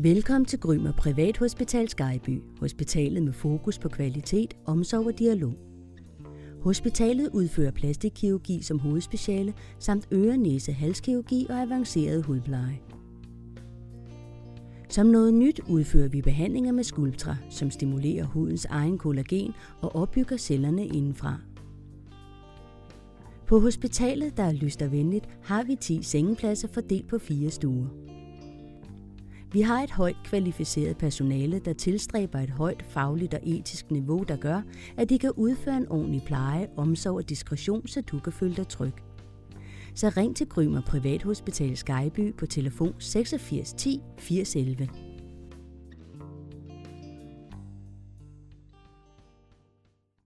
Velkommen til Grymer Privathospital Skyby, hospitalet med fokus på kvalitet, omsorg og dialog. Hospitalet udfører plastikkirurgi som hovedspeciale, samt øre, næse, halskirurgi og avanceret hudpleje. Som noget nyt udfører vi behandlinger med skulptra, som stimulerer hudens egen kollagen og opbygger cellerne indenfra. På hospitalet, der er lyst og venligt, har vi 10 sengepladser fordelt på fire stuer. Vi har et højt kvalificeret personale, der tilstræber et højt fagligt og etisk niveau, der gør, at de kan udføre en ordentlig pleje, omsorg og diskretion, så du kan føle dig tryg. Så ring til Grymer Privathospital Skyby på telefon 86 10 411.